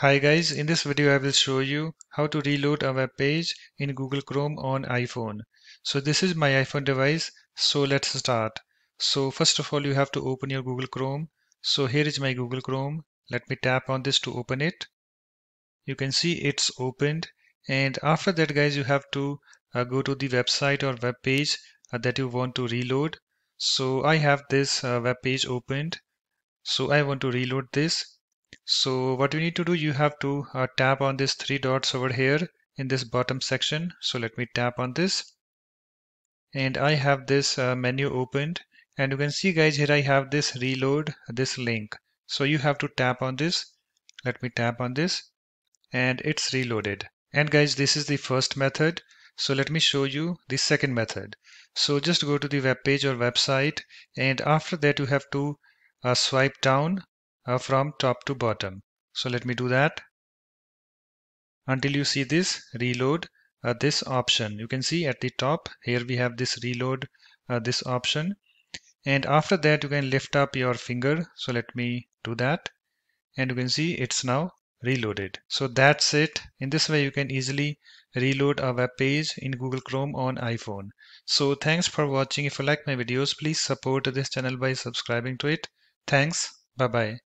Hi guys, in this video I will show you how to reload a web page in Google Chrome on iPhone. So this is my iPhone device, so let's start. So first of all you have to open your Google Chrome. So here is my Google Chrome. Let me tap on this to open it. You can see it's opened and after that guys you have to uh, go to the website or web page uh, that you want to reload. So I have this uh, web page opened. So I want to reload this so what you need to do, you have to uh, tap on these three dots over here in this bottom section. So let me tap on this. And I have this uh, menu opened. And you can see guys, here I have this reload, this link. So you have to tap on this. Let me tap on this. And it's reloaded. And guys, this is the first method. So let me show you the second method. So just go to the web page or website. And after that, you have to uh, swipe down uh, from top to bottom. So let me do that until you see this reload uh, this option. You can see at the top here we have this reload uh, this option and after that you can lift up your finger. So let me do that and you can see it's now reloaded. So that's it. In this way you can easily reload a web page in Google Chrome on iPhone. So thanks for watching. If you like my videos, please support this channel by subscribing to it. Thanks. Bye bye.